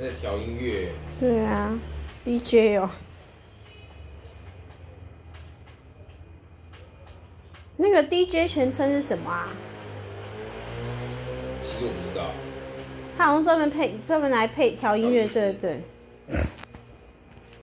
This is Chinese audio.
在调音乐。对啊，DJ 哦。那个 DJ 全称是什么啊？其实我不知道。他好像专门配专门来配调音乐，对对。